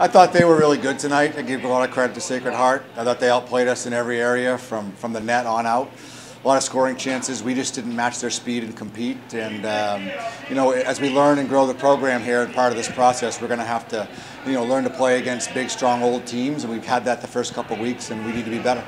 I thought they were really good tonight. I give a lot of credit to Sacred Heart. I thought they outplayed us in every area from, from the net on out. A lot of scoring chances. We just didn't match their speed and compete. And, um, you know, as we learn and grow the program here and part of this process, we're going to have to, you know, learn to play against big, strong, old teams. And we've had that the first couple weeks, and we need to be better.